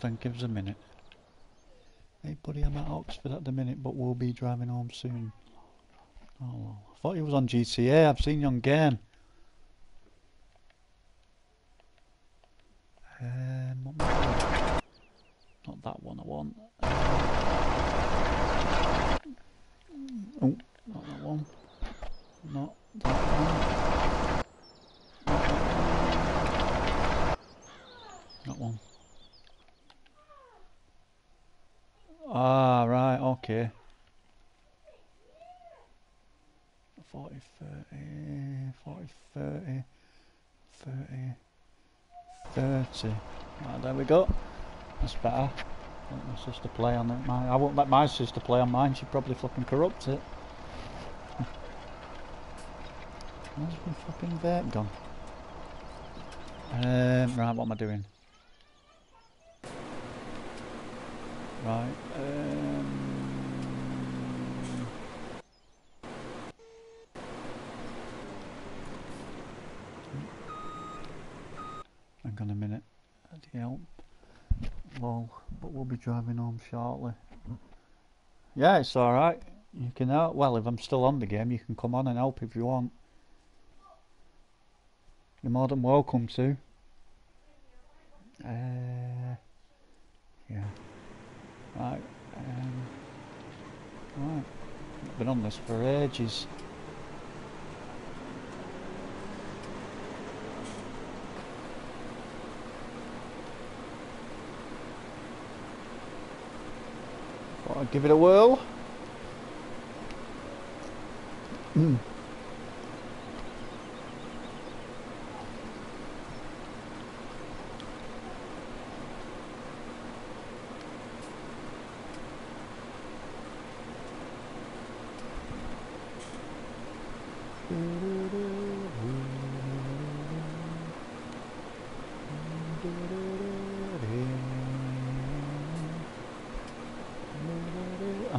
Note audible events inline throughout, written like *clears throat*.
Then give us a minute. Hey buddy, I'm at Oxford at the minute, but we'll be driving home soon. Oh, I thought you was on GTA. I've seen you on game. Um, what am I doing? Not that one I want. Oh, not that one. Not that one. That one. Ah, right, okay. 40, 30, 40, 30, 30, 30. Right, there we go. That's better. Let my sister play on it. My, I won't let my sister play on mine. She'd probably fucking corrupt it. *laughs* Where's my fucking vape gone? Um, right, what am I doing? Right, um... Hang on a minute. Bloody hell. Lol, but we'll be driving home shortly. Yeah, it's alright. You can help. Well, if I'm still on the game, you can come on and help if you want. You're more than welcome to. Uh, yeah. Right. Um, right. I've been on this for ages. I'd give it a whirl. Mm.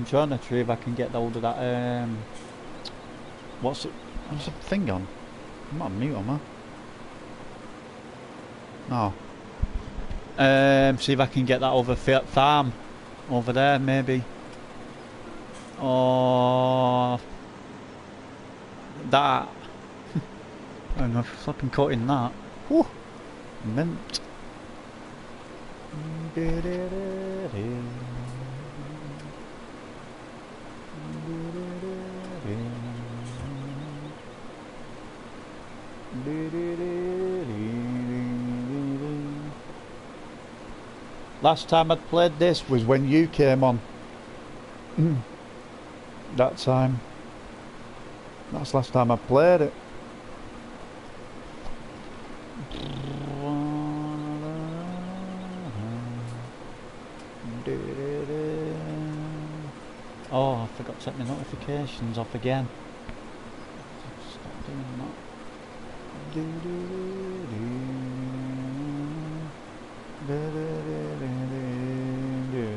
Trying to see if I can get hold of that. Um, what's it? What's the thing on? I'm on mute, am I? No. Um, see if I can get that over Farm over there, maybe. Or that. *laughs* I'm not flipping cutting that. Whew. Mint. Last time I'd played this was when you came on. *clears throat* that time. That's last time I played it. Oh, I forgot to set my notifications off again. Stop doing that. Do, do, do, do. Do, do, do, do, do, do.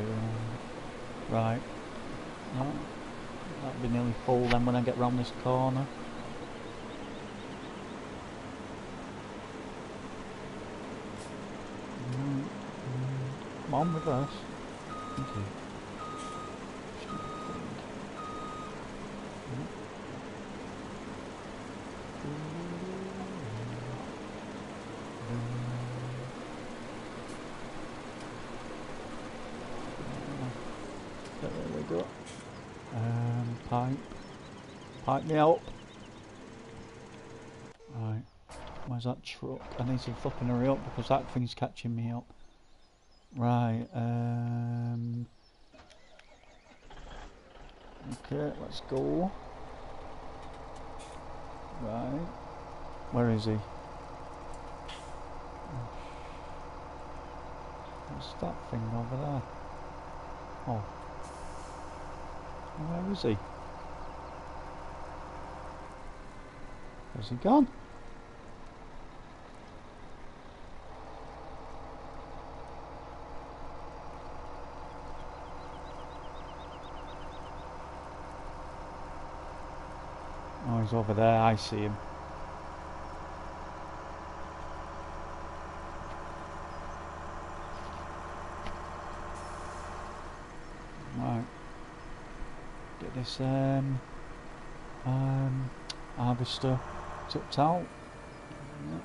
Right. No, that'll be nearly full then when I get round this corner. Mm, mm. Come on, reverse. Thank you. Stupid thing. There we go. Um, pipe. Pipe me up. Right. That? I need to fucking hurry up because that thing's catching me up. Right, um... Okay, let's go. Right. Where is he? What's that thing over there? Oh. Where is he? Where's he gone? he's over there, I see him. Right. Get this um, um, harvester tipped out. Yep.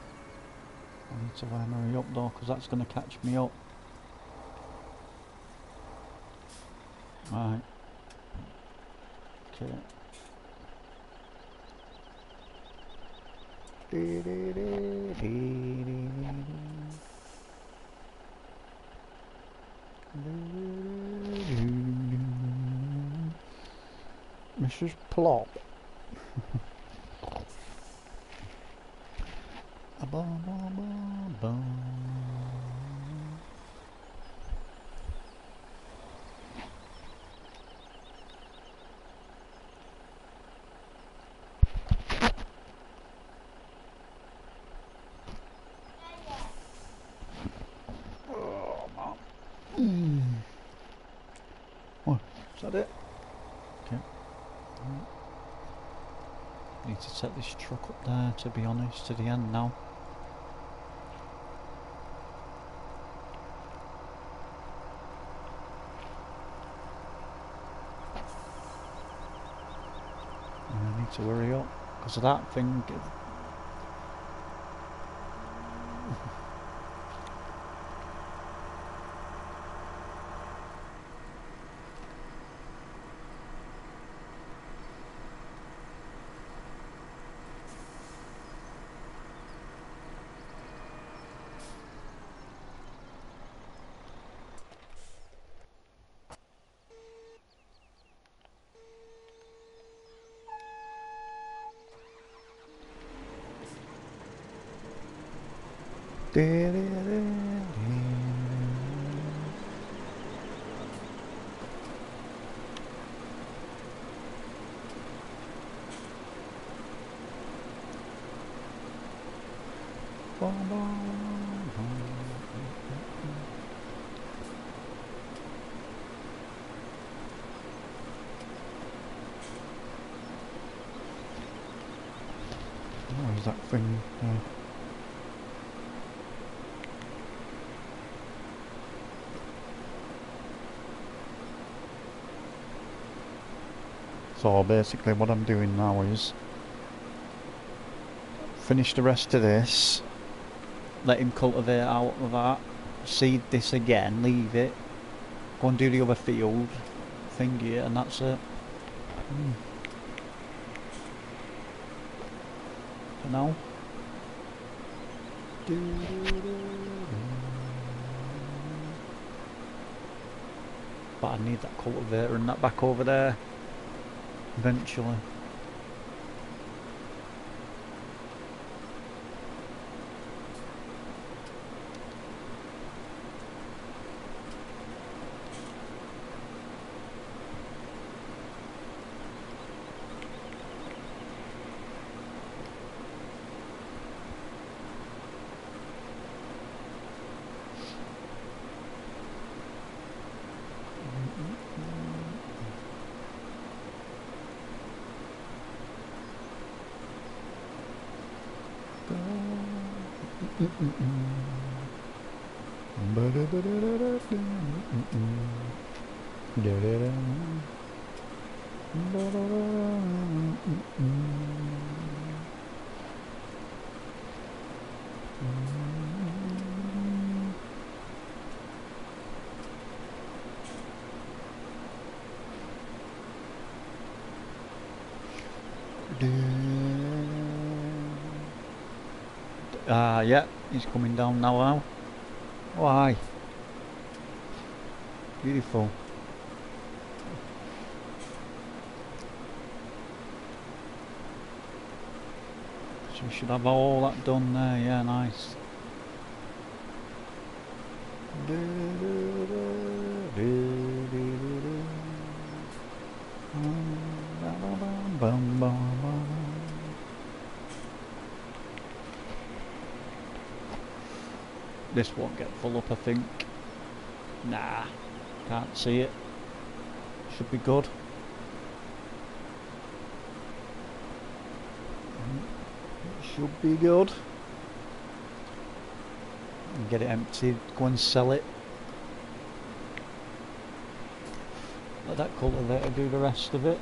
I need to hurry up though because that's going to catch me up. Right. Okay. Mrs. Plop. A bum, bum, bum, bum. Oh, Mum. Mm. What? Is that it? Okay. Right. Need to set this truck up there, to be honest, to the end now. And I need to hurry up because of that thing. What is that thing? Uh, So basically what I'm doing now is finish the rest of this, let him cultivate out of that, seed this again, leave it, go and do the other field thingy and that's it. Mm. For now. But I need that cultivator and that back over there eventually. Ah, yeah, he's coming down now. Now? Beautiful. So we should have all that done there. Yeah, nice. This won't get full up, I think. Nah, can't see it. Should be good. Should be good. Get it emptied, go and sell it. let that cultivator do the rest of it.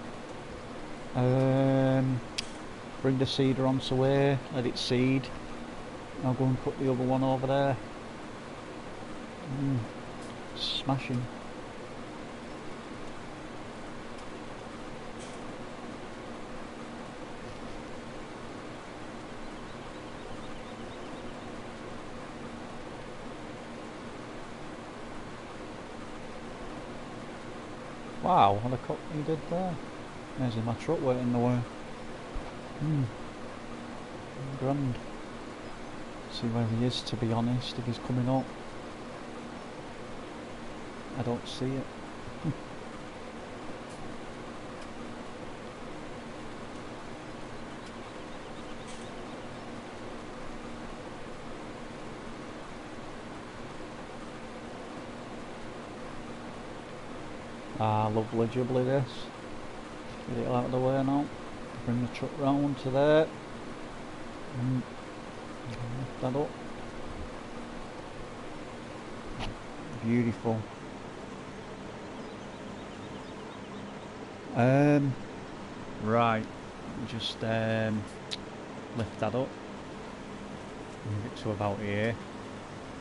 Um, bring the seeder onto way, let it seed. I'll go and put the other one over there. Mm, smashing. Wow, what a cut he did there. There's my truck waiting the way. Hmm. Grand. See where he is to be honest, if he's coming up. I don't see it. *laughs* ah, lovely jubbly this. Get it out of the way now. Bring the truck round to there. Mm. Lift that up. Beautiful. Um, right, just um, lift that up. Move it to about here,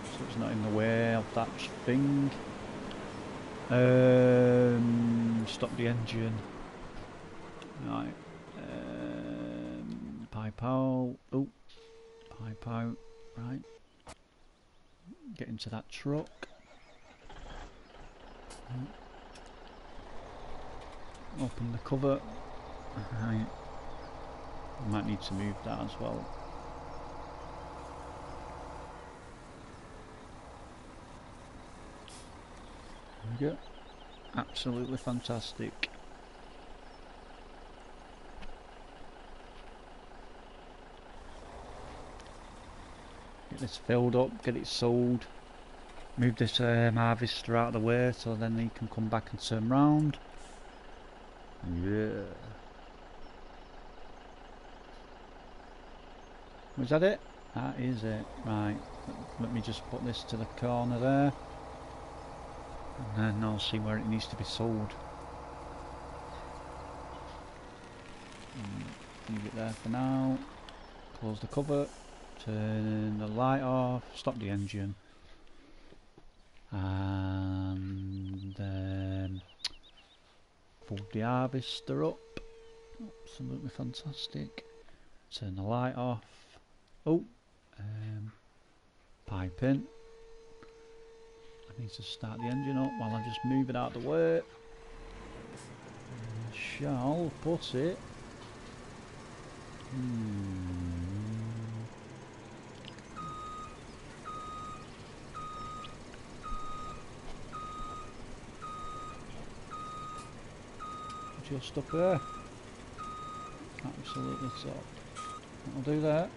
so it's not in the way of that thing. Um, stop the engine. Right. Um, pipe out. Oh, pipe out. Right. Get into that truck. Open the cover. I Might need to move that as well. There we go. Absolutely fantastic. Get this filled up, get it sold. Move this um, harvester out of the way so then he can come back and turn round. Yeah. Was that it? That is it. Right. Let me just put this to the corner there. And then I'll see where it needs to be sold. Mm, leave it there for now. Close the cover. Turn the light off. Stop the engine. And fold the harvester up. Absolutely fantastic. Turn the light off. Oh, um, pipe in. I need to start the engine up while I just move it out of the way. I shall put it. Hmm. Just up there. Absolutely top. I'll do that.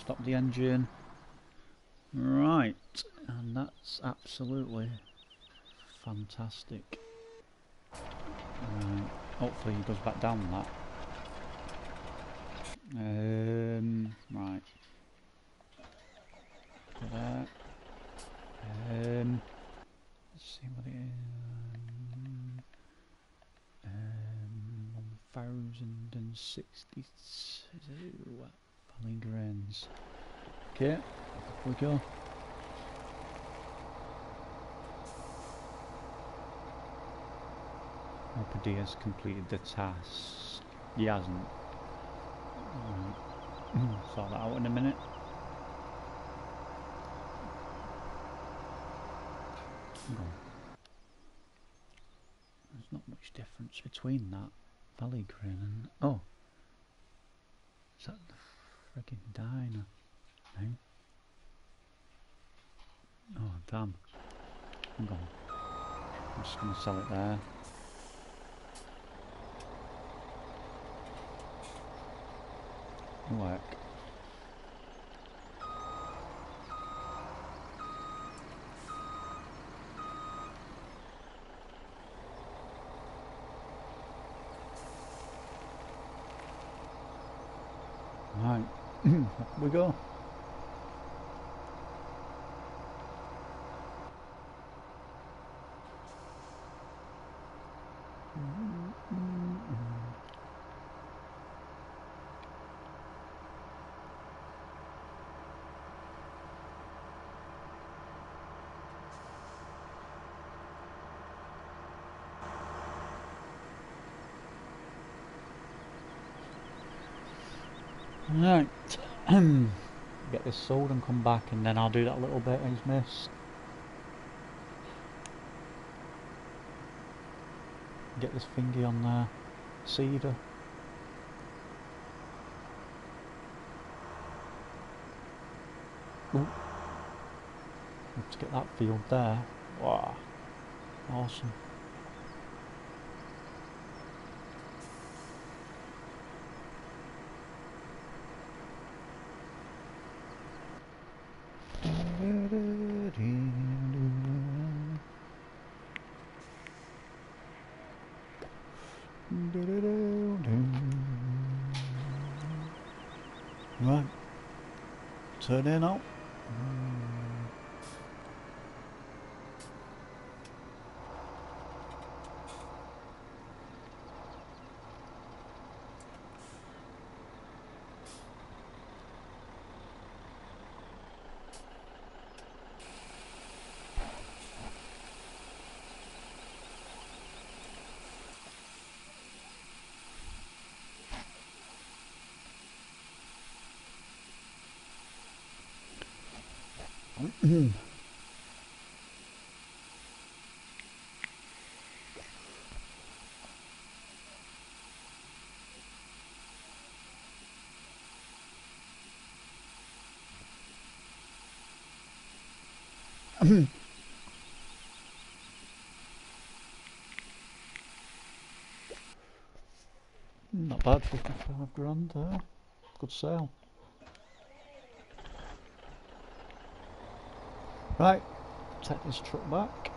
Stop the engine. Right, and that's absolutely fantastic. Right. Hopefully he goes back down that. Um, right. Um, let's see what it is. 1062 Valley Grains. Okay, we go. Has completed the task. He hasn't. Right. *clears throat* Sort that out in a minute. There's not much difference between that Valley Grain. Oh! Is that the frigging diner? No? Oh, damn. Hang on. I'm just going to sell it there. Work. Right, we go. Right. *clears throat* Get this sold and come back and then I'll do that little bit he's missed. Get this thingy on there. Seeder. Ooh. To get that field there. Wow. Awesome. Right. Turn in out. Not 55 grand there. Good sale. Right, take this truck back.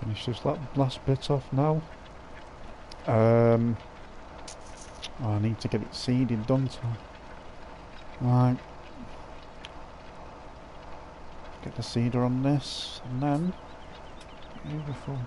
Finish this la- last bit off now. Um, oh, I need to get it seeded, don't I? Right. Get the seeder on this, and then... Beautiful.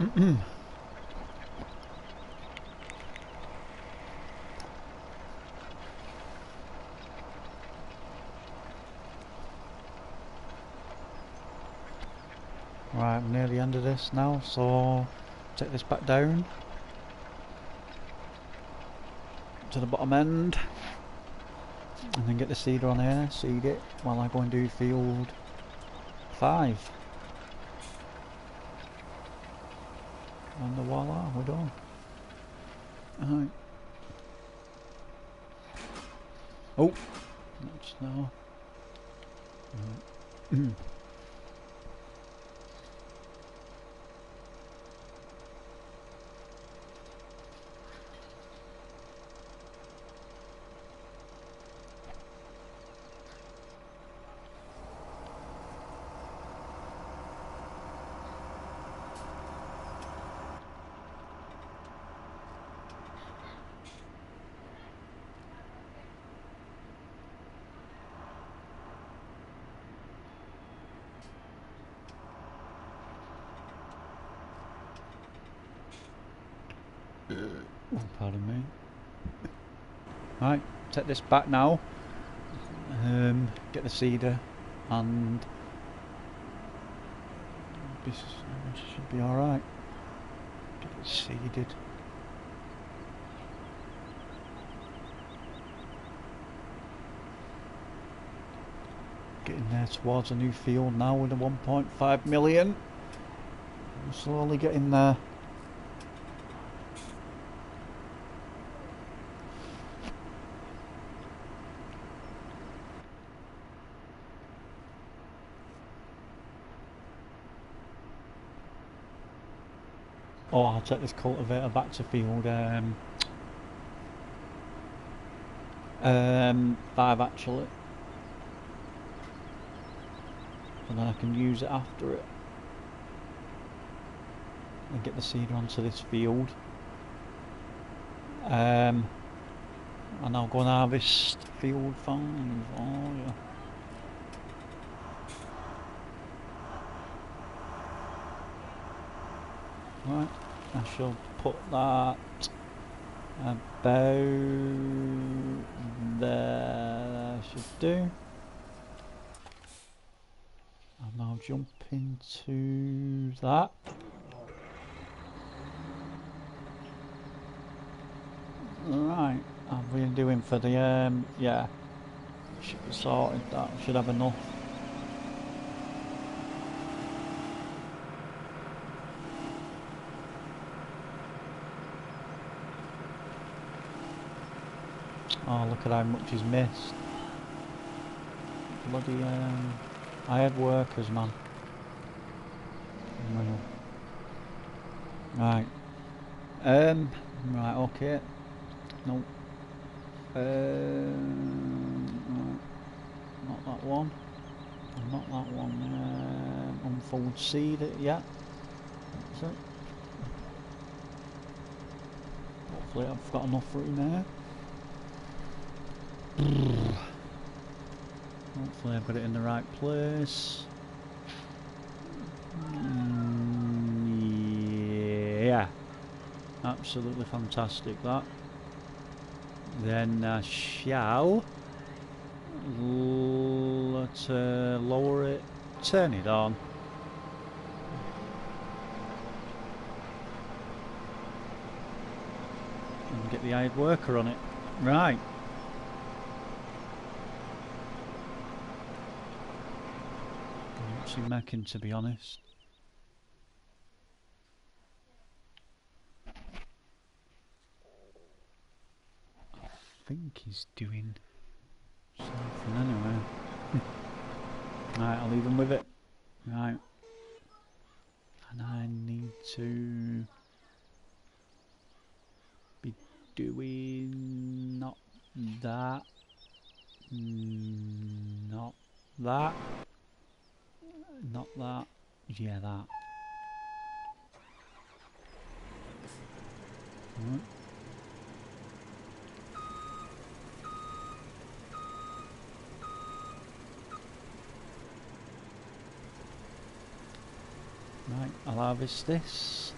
Right, I'm near the end of this now, so take this back down to the bottom end and then get the seeder on here, seed it while I go and do field 5 and Alright. Oh, that's now. Right. Oh, pardon me. Right, take this back now. Um, get the seeder and this should be alright. Get it seeded. Getting there towards a new field now with a 1.5 million. Slowly getting there. Oh, I'll take this cultivator back to field um, um, five actually, and then I can use it after it and get the seed onto this field. Um, and I'll go and harvest field five. Oh yeah. Right, I shall put that about there, should do. And I'll jump into that. Right, I've been doing for the, um, yeah, should be sorted, that should have enough. Oh, look at how much he's missed. Bloody, um, I had workers, man. Right. Um, right, okay. No. Um. Not that one. Not that one. Um, unfold seed it yet. That's it. Hopefully I've got enough room there. Hopefully I've got it in the right place. Mm, yeah. Absolutely fantastic that. Then I shall let uh, lower it, turn it on. And get the hired worker on it. Right. Actually mecking to be honest. I think he's doing something anyway. *laughs* right, I'll leave him with it. Right. And I need to be doing not that, not that not that. Yeah, that. Right. Right, I'll harvest this.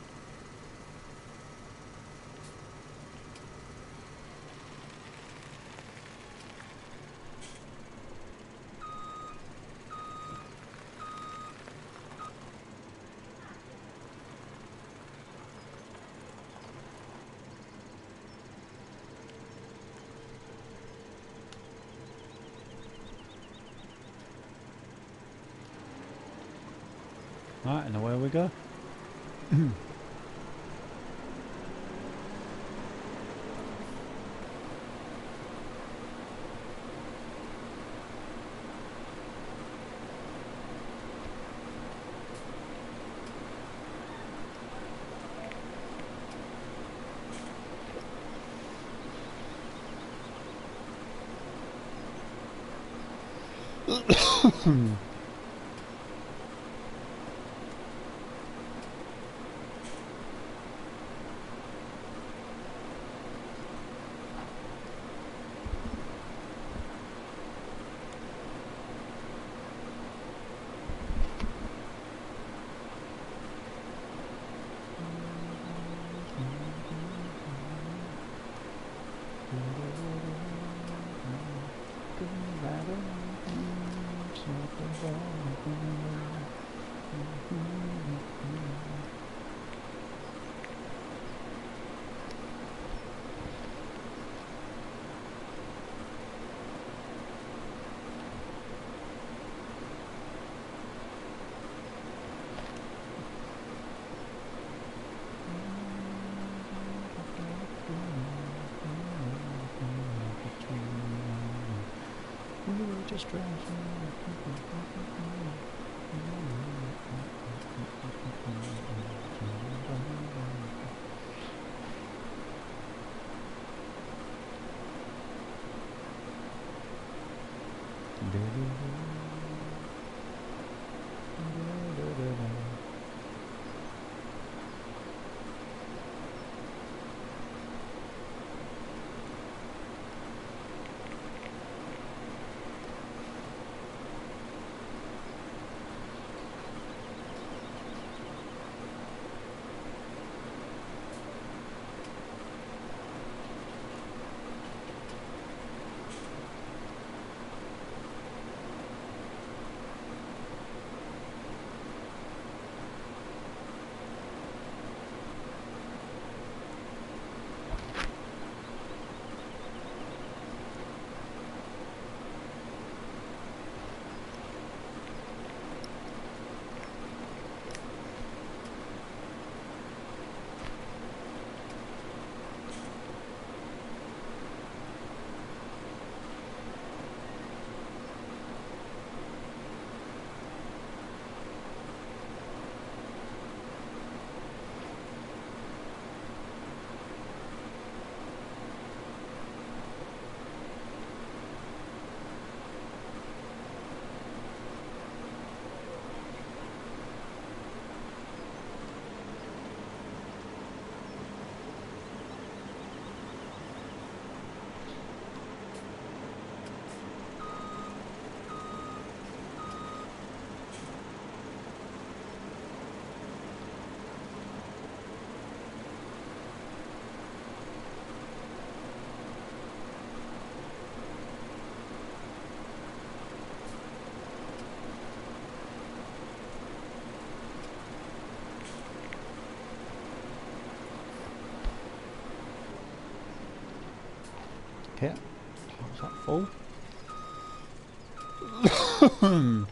Just hit. That full? *laughs* *laughs*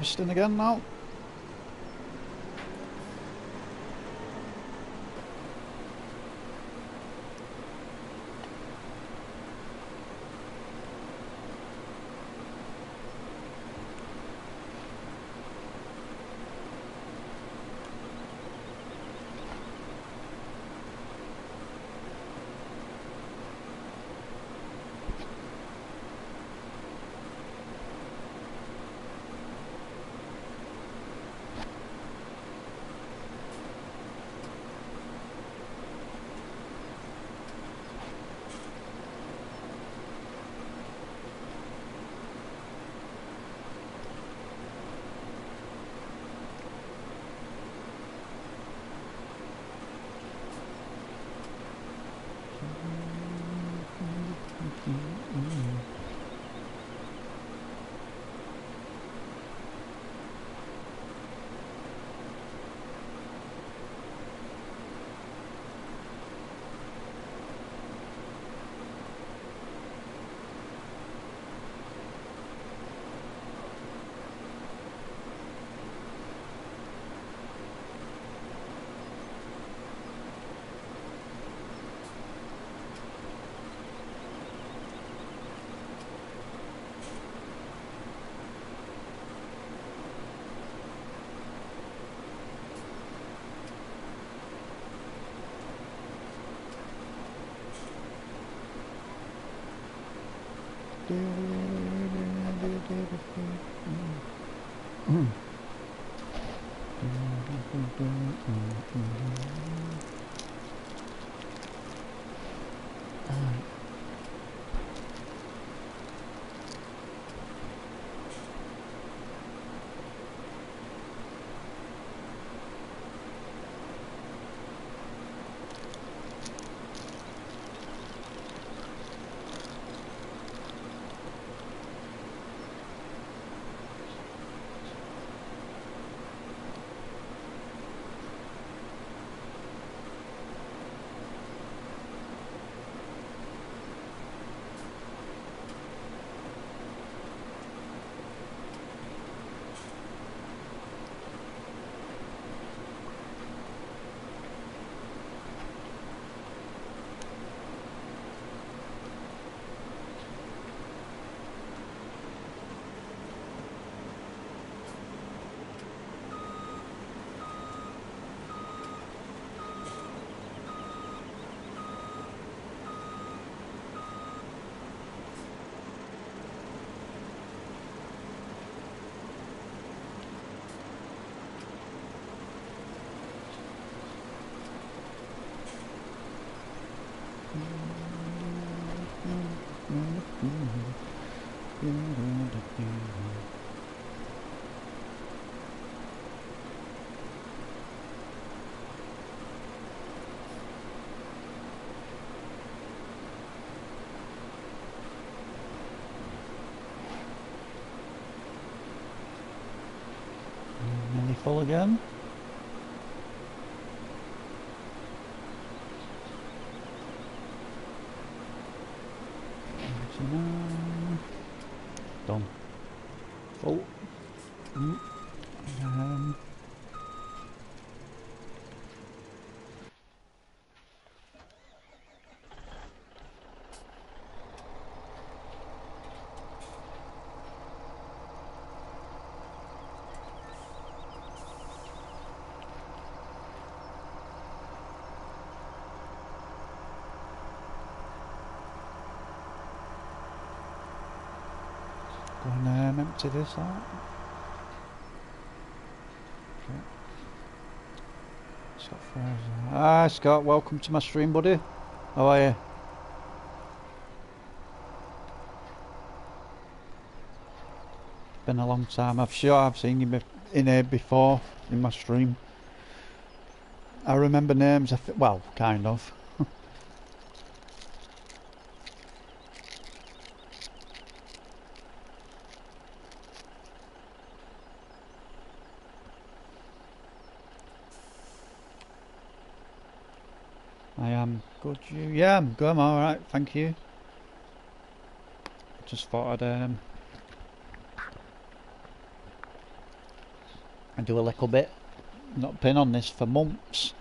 carry on harvesting again now. Full again. Twenty-nine. Done. Full. Mm. Um, Go um, this. Okay. Scott Fraser. Hi Scott, welcome to my stream buddy. How are you? Been a long time. I'm sure I've seen you in here before in my stream. I remember names, I well, kind of. I am good. You? Yeah, I'm good. I'm all right. Thank you. Just thought I'd um, I'd do a little bit. Not been on this for months.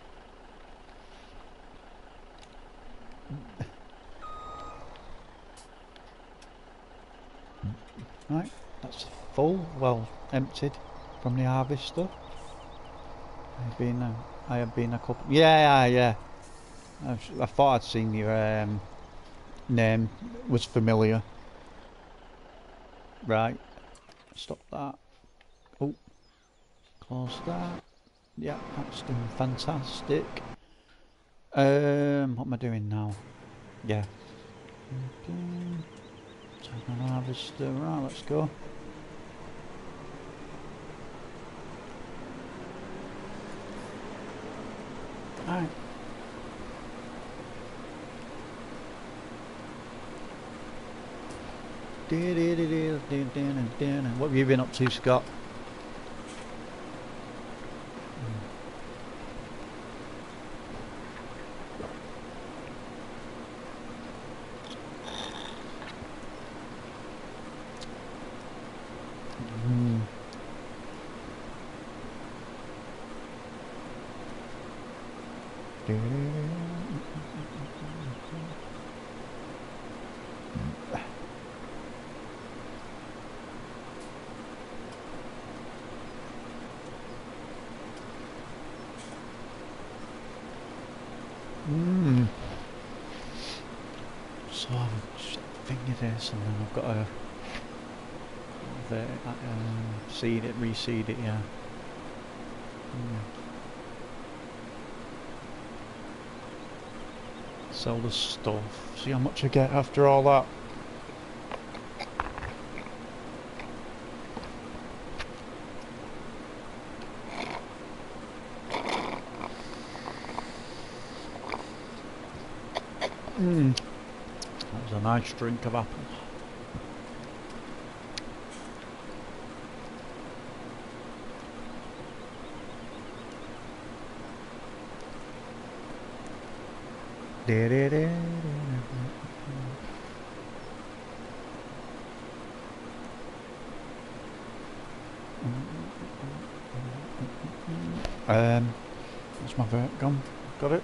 Right, that's full. Well, emptied from the harvester. I've been, uh, I have been a couple. Yeah, yeah, yeah. I, thought I'd seen your um, name was familiar. Right. Stop that. Oh. Close that. Yeah, that's doing fantastic. Um, what am I doing now? Yeah. Okay. An harvester. Right, let's go. Alright. What have you been up to, Scott? Mm. Mm. So I've just fingered this and then I've got to the, um, it, reseed it, yeah. Mm. Sell the stuff. See how much I get after all that. Mm. That was a nice drink of apple. Um, where's my vert gone? Got it?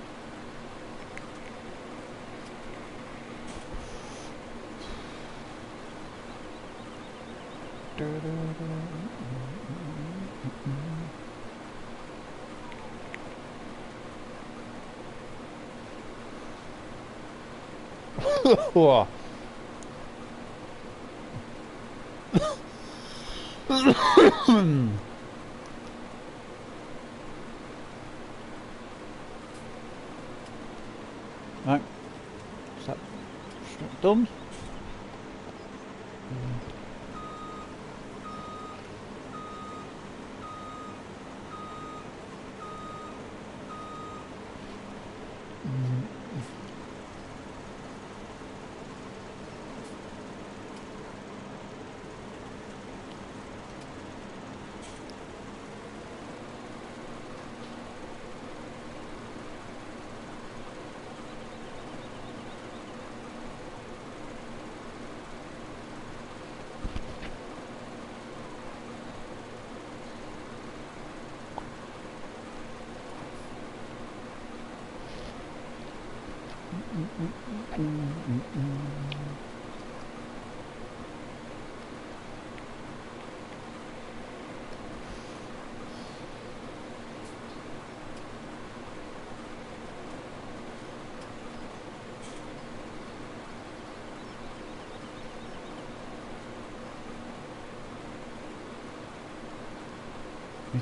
Right. Is that done?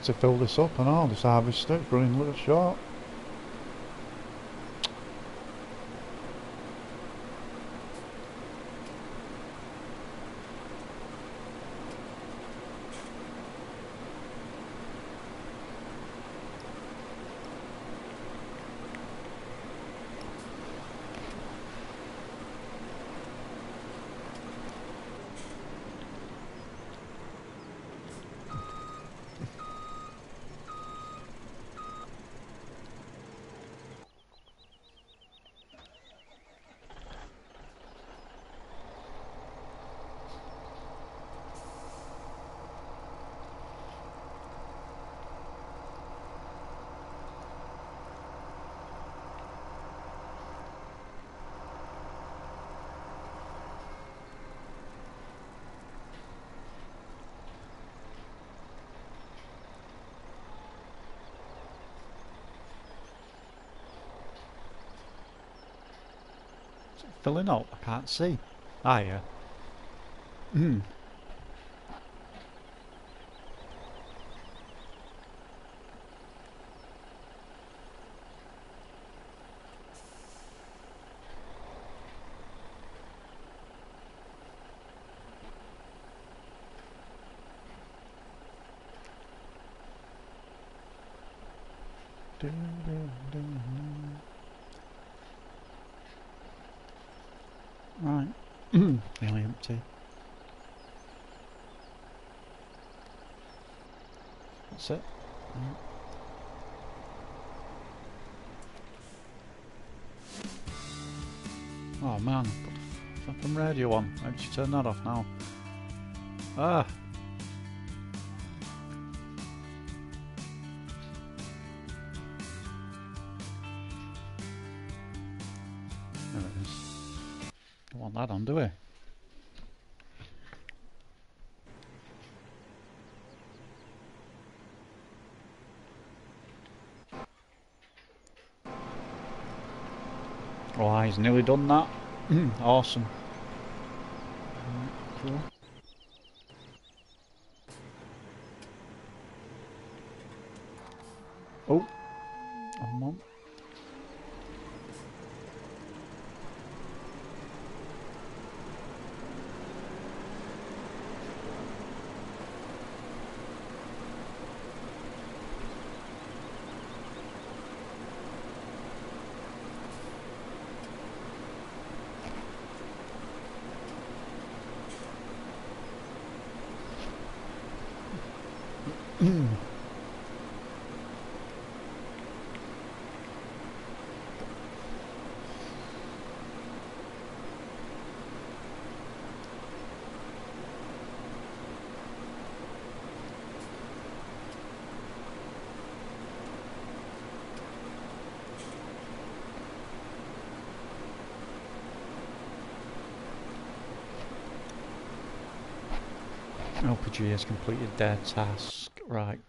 To fill this up and all, this harvest it's running a little short. Filling up? I can't see. Ah, yeah. Hmm. Right. Nearly empty. That's it. Right. Oh man, put the fucking How did you turn that off now? Ah! There it is. Don't want that on, do we? Oh, he's nearly done that. *clears throat* awesome. Cool. Oh, come on. LPG has completed their task. Right.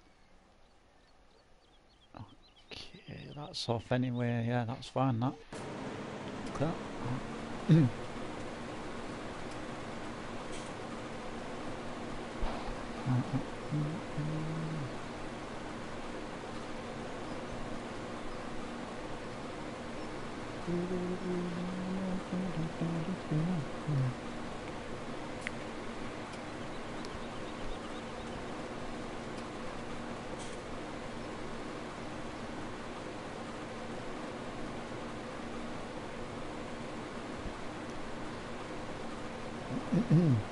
Okay, that's off anyway. Yeah, that's fine. That. that. Mm.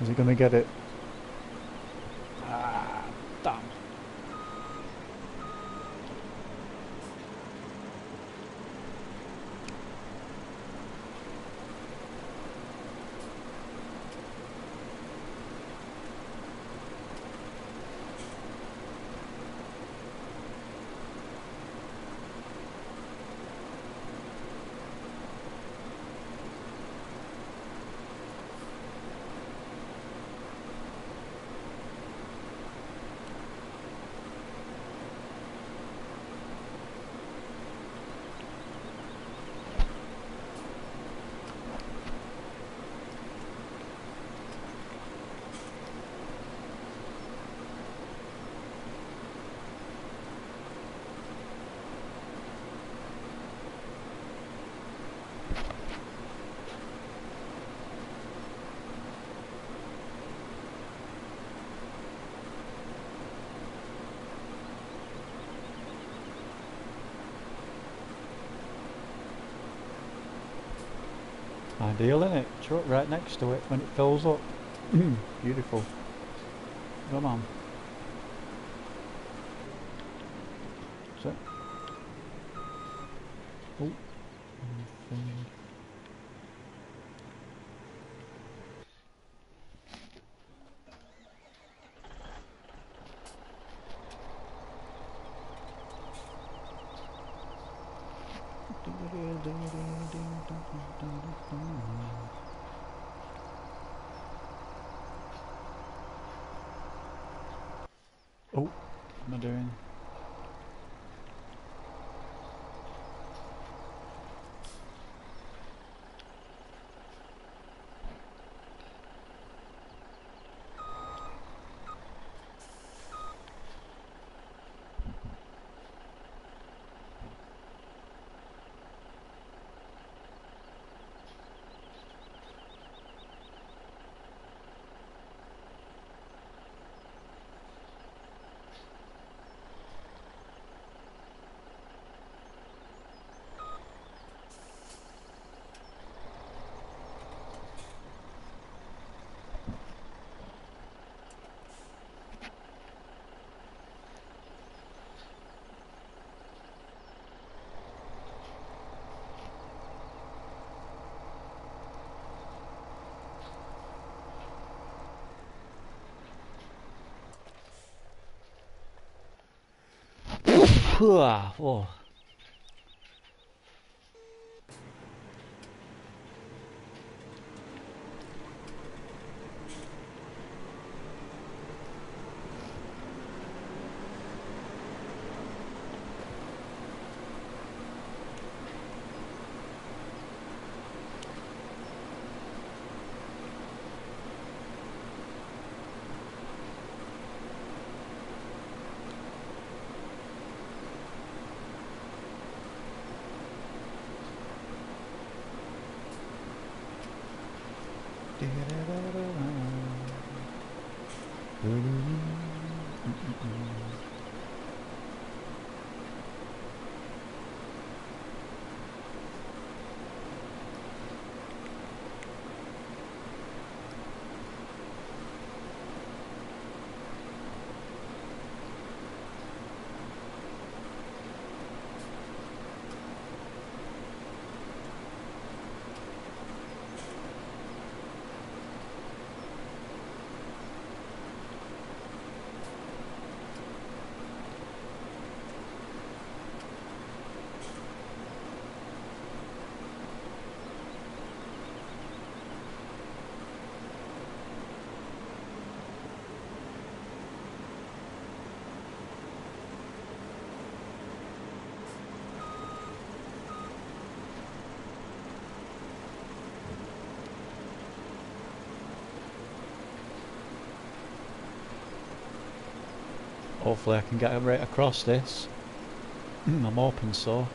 Is he going to get it? Ideal, isn't it? Truck right next to it when it fills up. Hmm, beautiful. Come on. So. Oh. Anything. Oh, what am I doing? Oh. Hmm. Hopefully I can get right across this. *clears throat* I'm hoping so.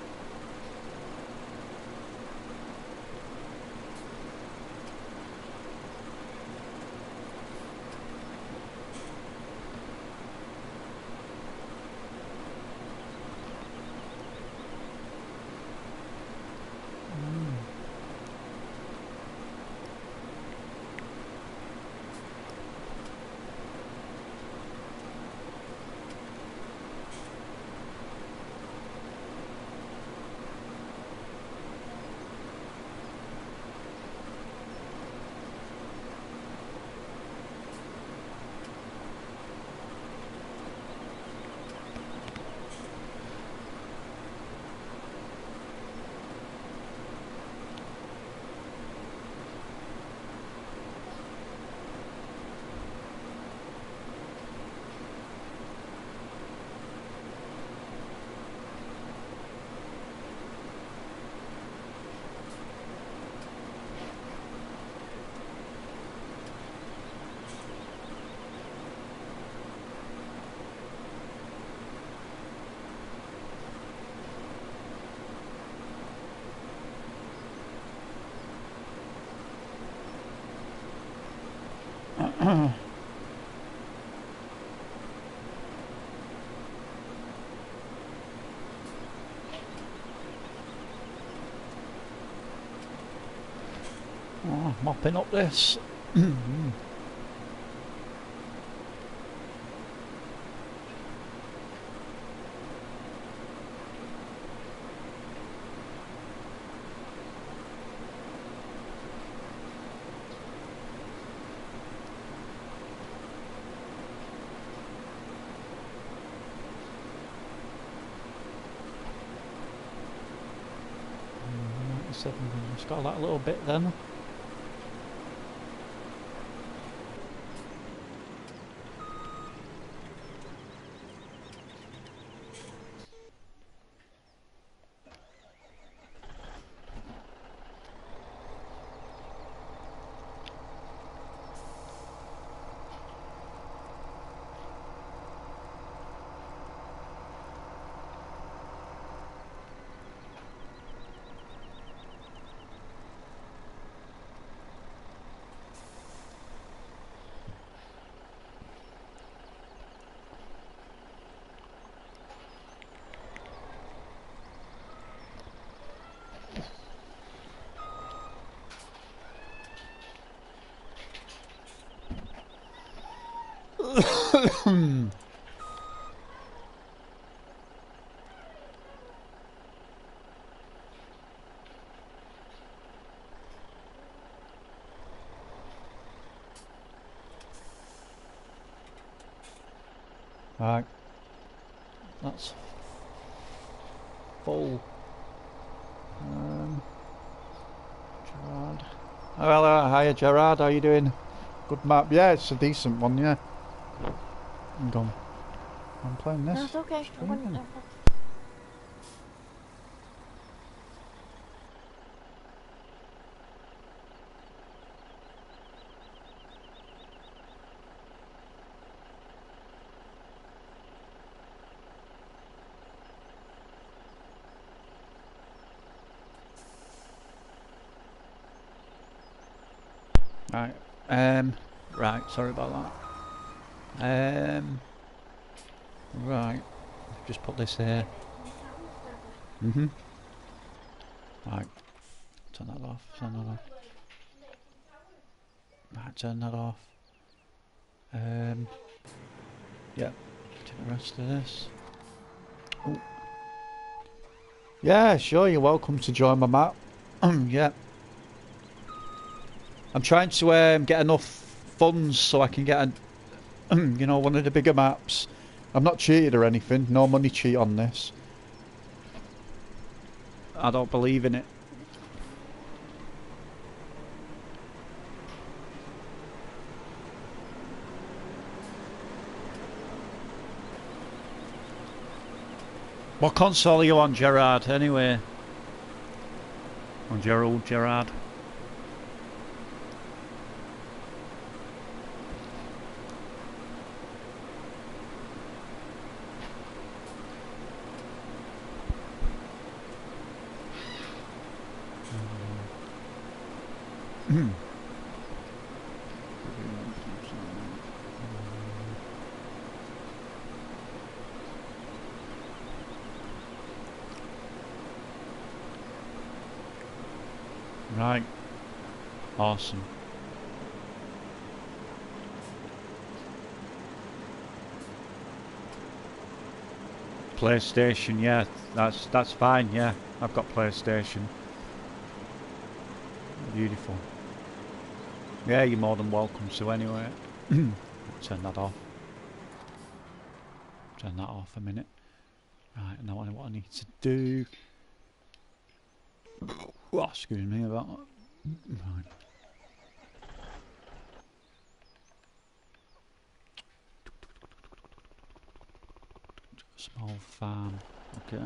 Mopping up this. Hmm, ninety-seven. It's got that little bit then. Right. That's full. Um, Gerard. Oh, hiya Gerard, how you doing? Good map. Yeah, it's a decent one, yeah. I'm gone. I'm playing this. No, it's okay. I wouldn't- Streaming. Right. Um. Right. Sorry about that. Um. Right. Just put this here. Mhm. Right. Turn that off. Turn that off. Right. Turn that off. Um. Yeah. Do the rest of this. Oh. Yeah. Sure. You're welcome to join my map. *clears throat* yeah. I'm trying to um, get enough funds so I can get, a, *clears throat* you know, one of the bigger maps. I'm not cheated or anything. No money cheat on this. I don't believe in it. What console are you on, Gerard, anyway? On Gerald, Gerard? Hmm. Right. Awesome. PlayStation, yeah, that's that's fine. Yeah, I've got PlayStation. Beautiful. Yeah, you're more than welcome to anyway. *clears throat* Turn that off. Turn that off a minute. Right, now what I need to do. *coughs* Oh, excuse me about that. Right. Small farm. Okay.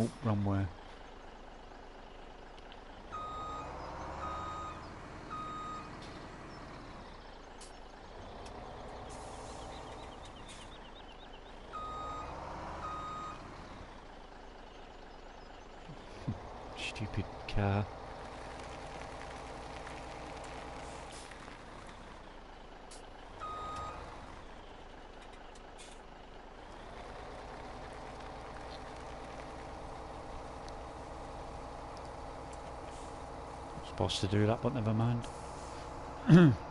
Oh, wrong way. To do that, but never mind. *clears throat*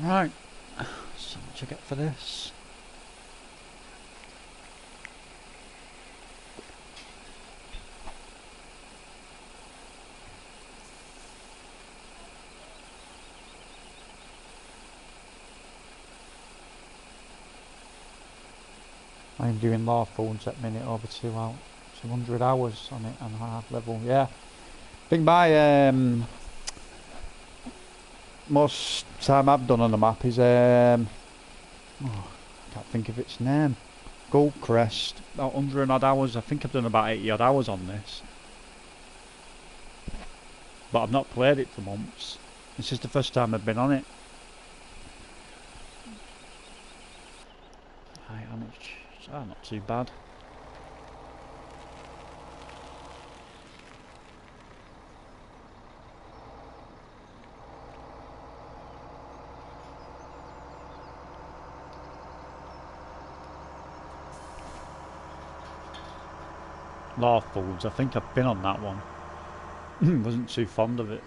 Right, so much I get for this. I'm doing law phones at minute over two out, 200 hours on it and half level, yeah. Think my um, most time I've done on the map is um, oh, I can't think of its name. Goldcrest, about 100 and odd hours. I think I've done about 80 odd hours on this. But I've not played it for months. This is the first time I've been on it. Right, how? Ah, not too bad. Law Foods, I think I've been on that one. *clears throat* Wasn't too fond of it.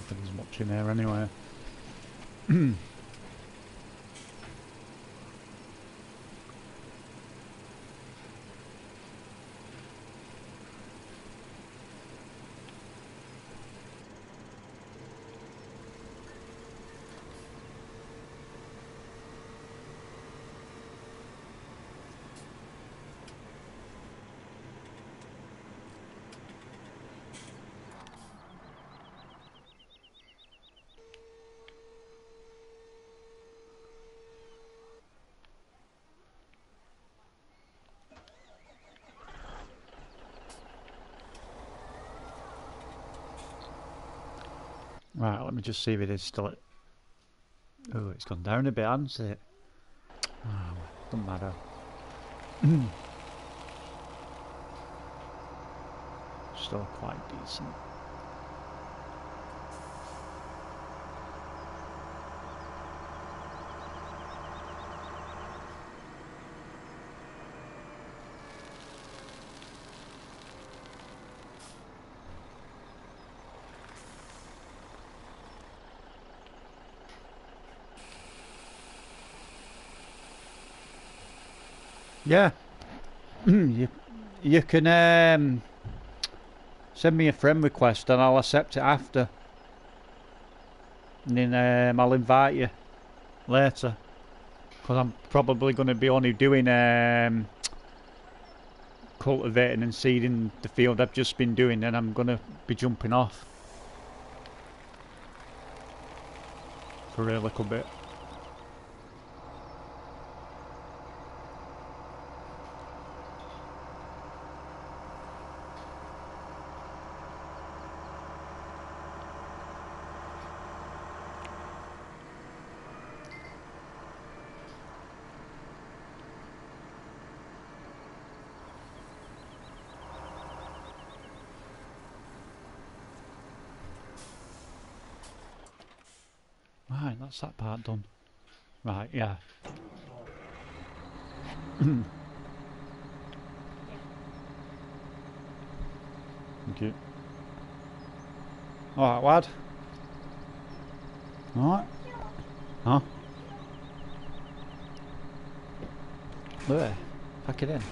I think there's much in there anyway. *clears throat* Right, let me just see if it is still at... Oh, it's gone down a bit, hasn't it? Oh, doesn't matter. *clears throat* still quite decent. Yeah. *clears throat* you, you can um, send me a friend request and I'll accept it after. And then um, I'll invite you later. Because I'm probably going to be only doing um, cultivating and seeding the field I've just been doing and I'm going to be jumping off. For a little bit. That's that part done. Right, yeah. *coughs* Thank you. Alright, lad. Alright. Huh? There. Pack it in.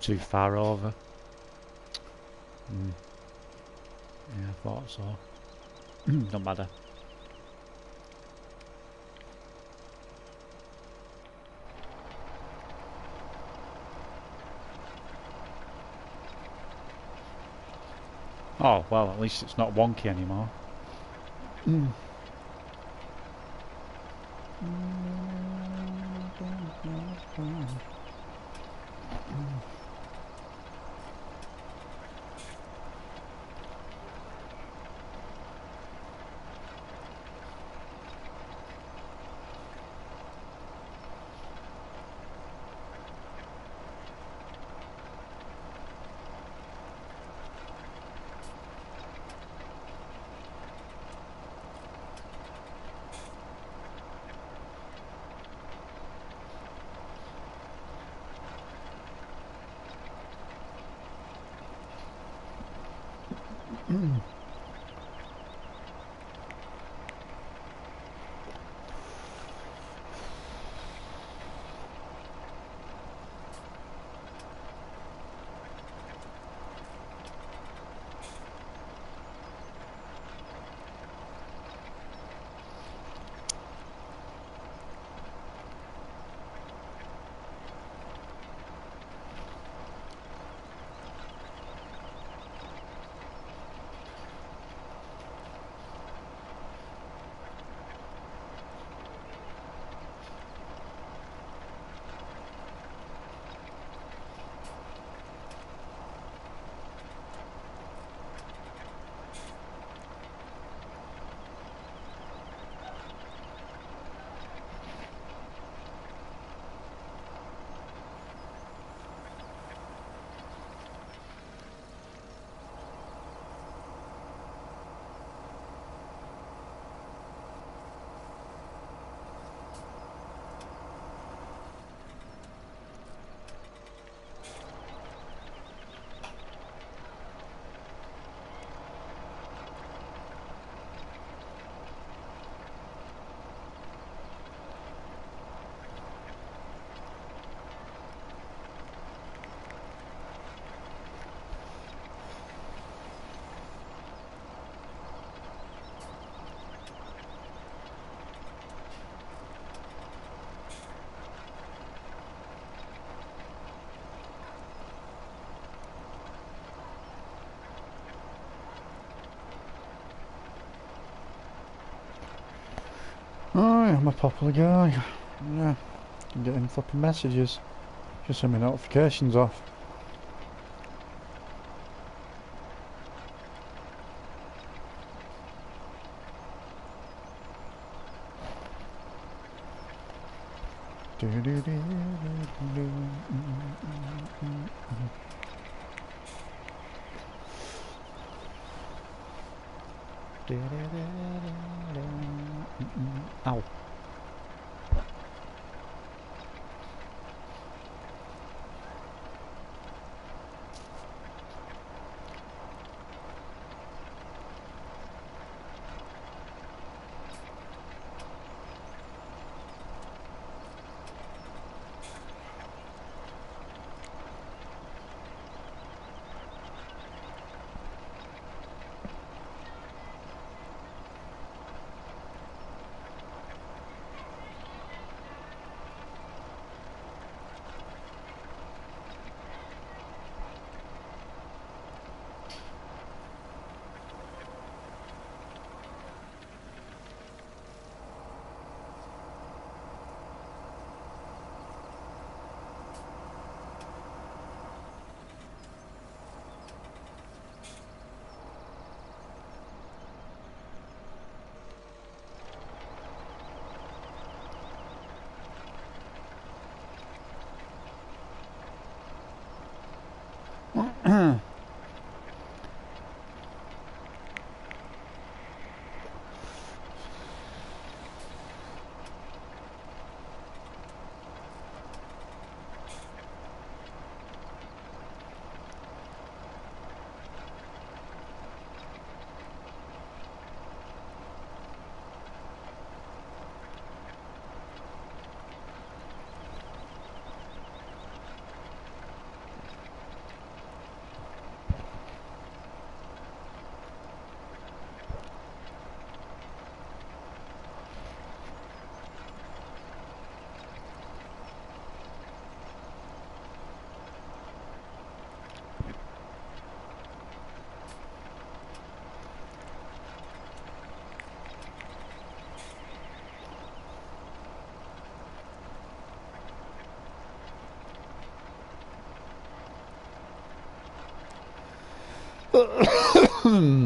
Too far over. Mm. Yeah, I thought so. *clears throat* Don't matter. Oh, well, at least it's not wonky anymore. *clears throat* I'm a popular guy. Yeah, I'm getting flipping messages. Just send my notifications off. Do do do do do. hmm. *coughs*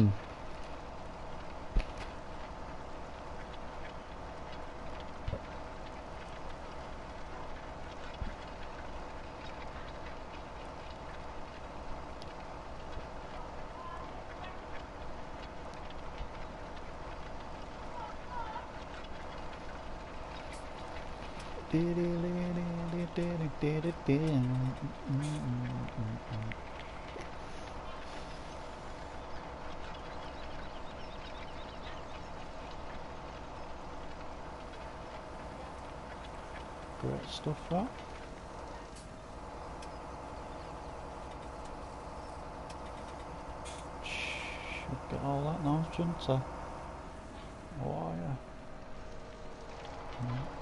Stuff. Should get all that now, shouldn't I? Oh, yeah. Mm.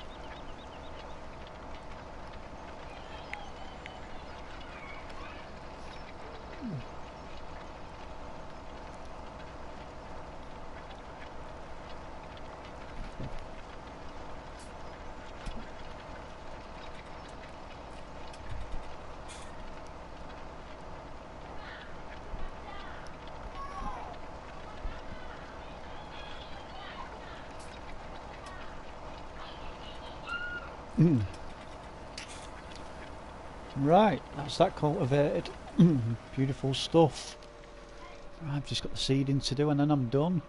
Mm. Right, that's that cultivated. *clears throat* Beautiful stuff. I've just got the seeding to do and then I'm done.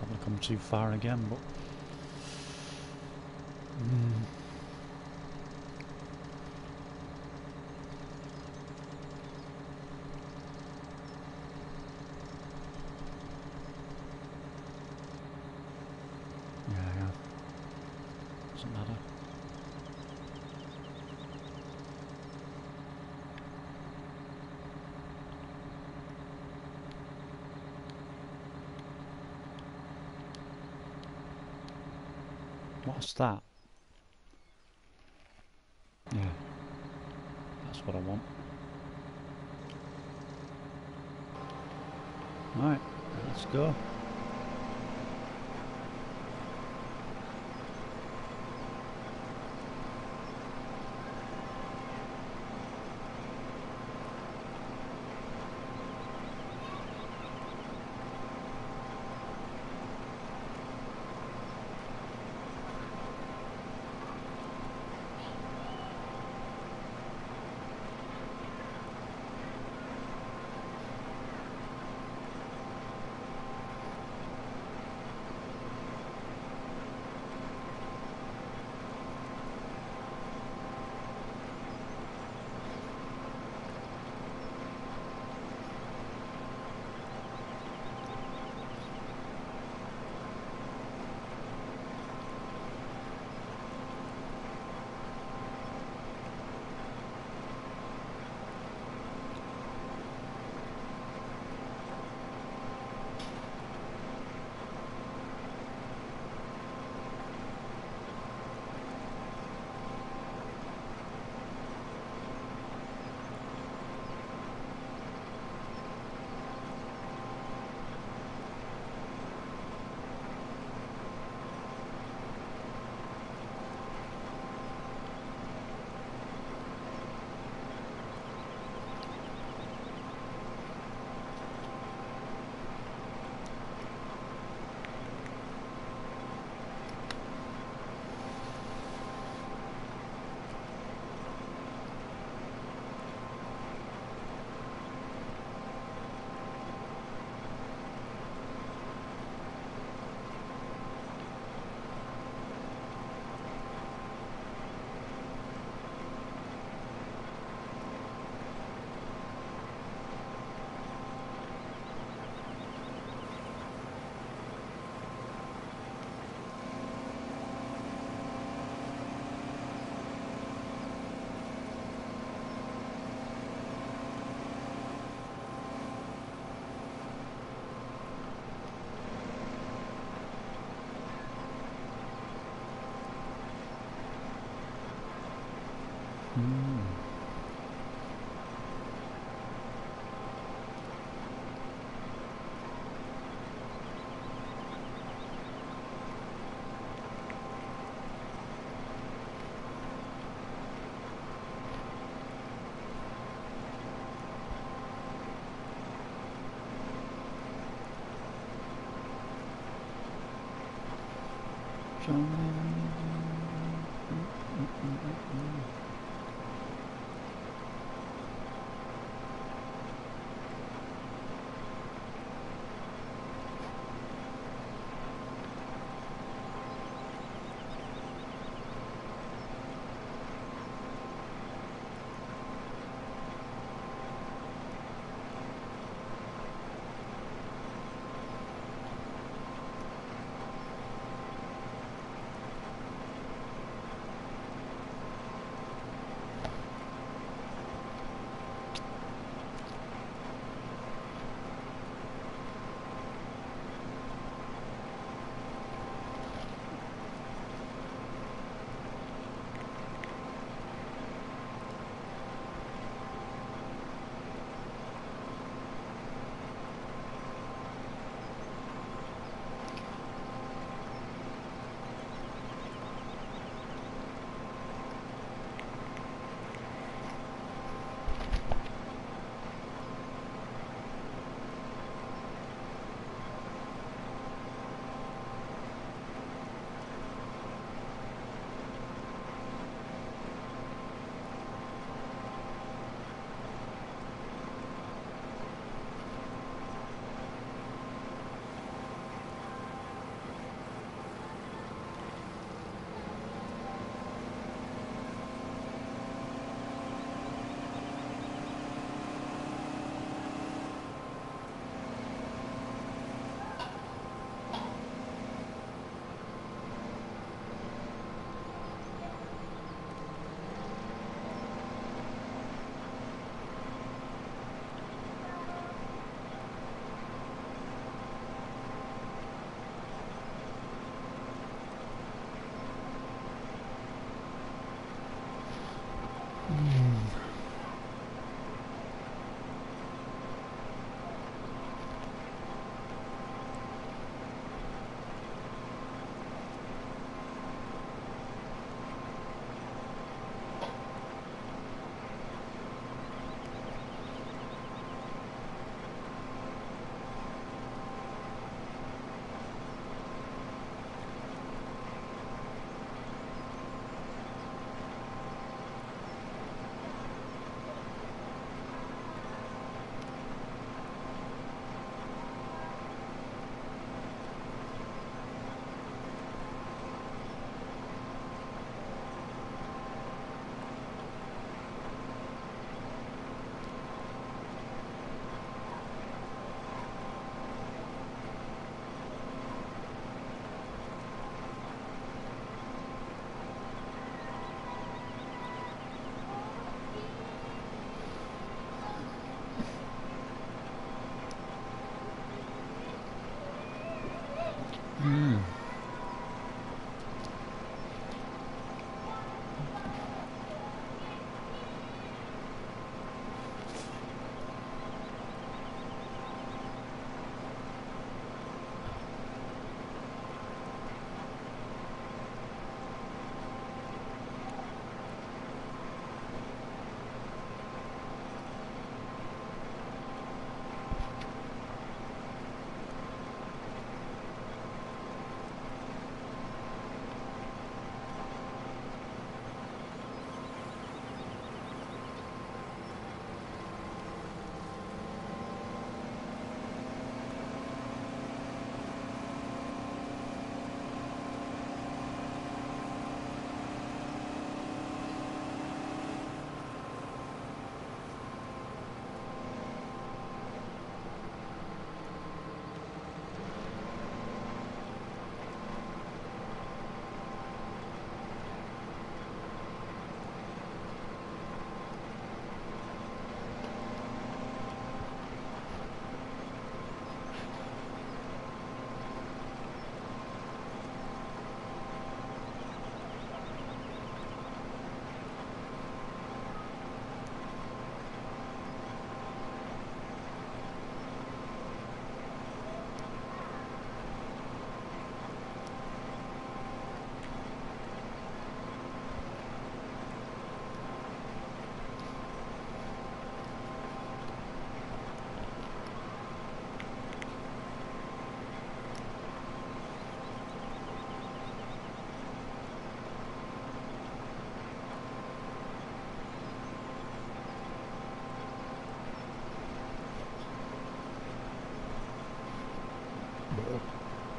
Probably come too far again, but. Mm. Yeah, yeah. Doesn't matter. What's that? Yeah. That's what I want. Right, let's Shine.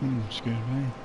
Mm, excuse me.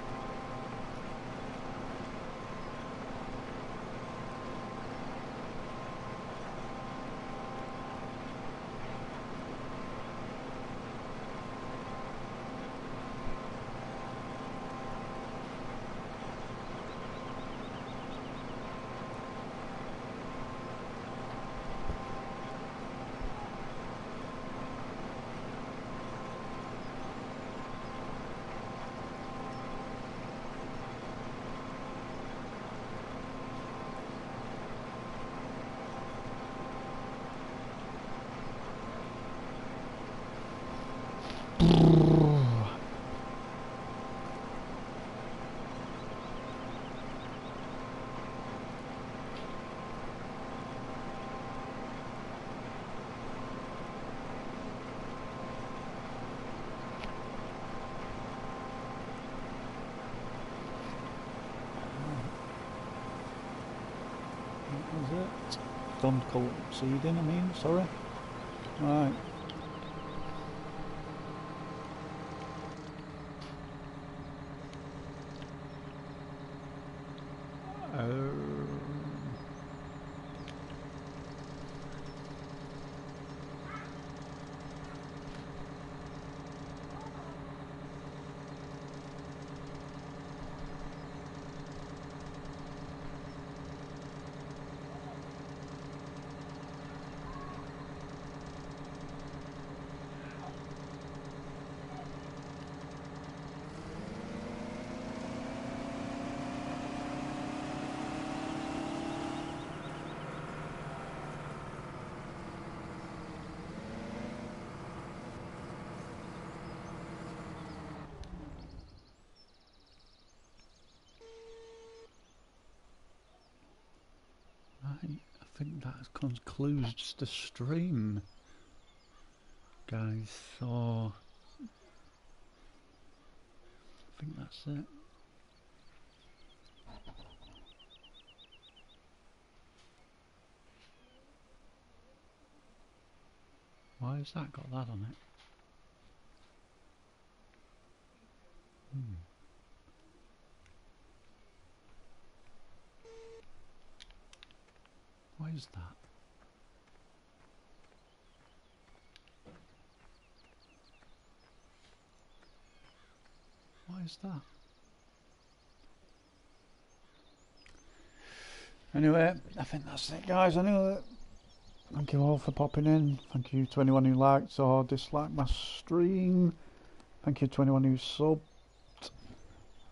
Done cold seeding, I mean, sorry. Right. Um, Right, I think that concludes the stream, guys. So I think that's it. Why has that got that on it? Hmm. Why is that? That? Anyway, I think that's it guys. I Anyway, thank you all for popping in. Thank you to anyone who liked or disliked my stream. Thank you to anyone who subbed.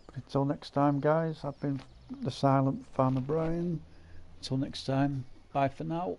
But until next time guys, I've been the Silent Farmer Brian. Until next time, bye for now.